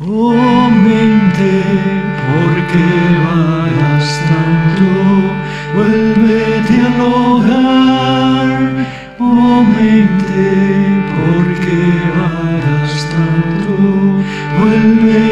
Oh mente, ¿por qué vagas tanto? Vuélvete al hogar. Oh mente, ¿por qué vagas tanto? Vuelve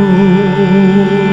you.